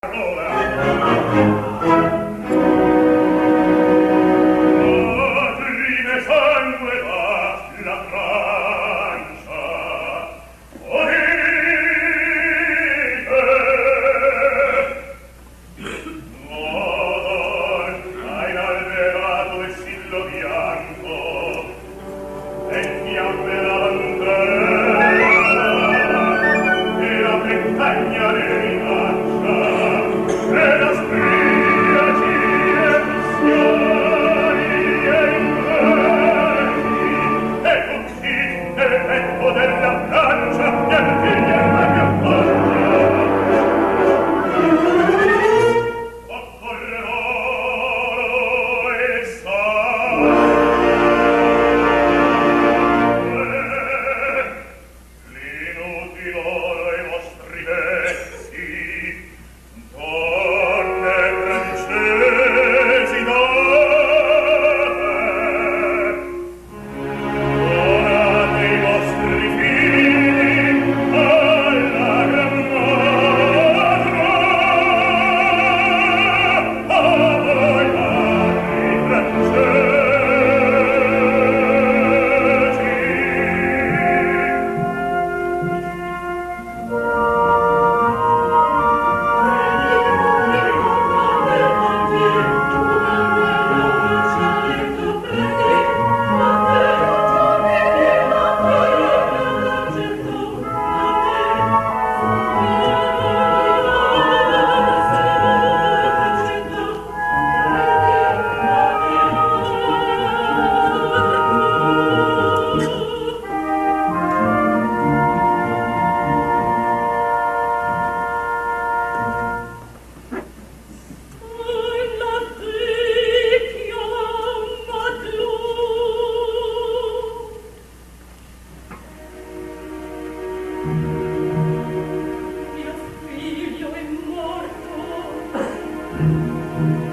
un Música